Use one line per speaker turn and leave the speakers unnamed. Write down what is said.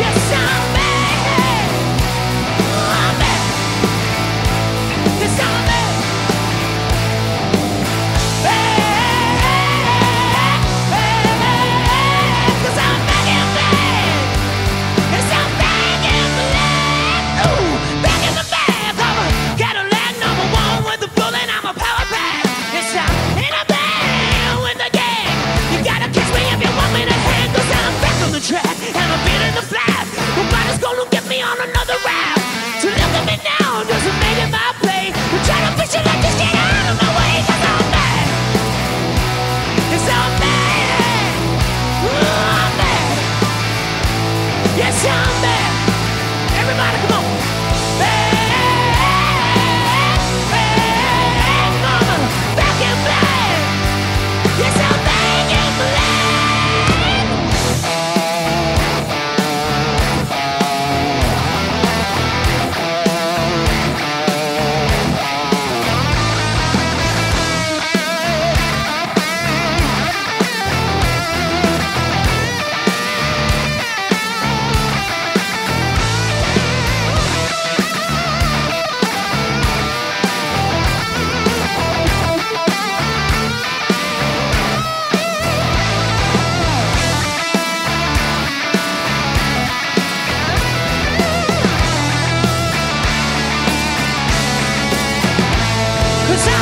Yes, I'm down. Cause I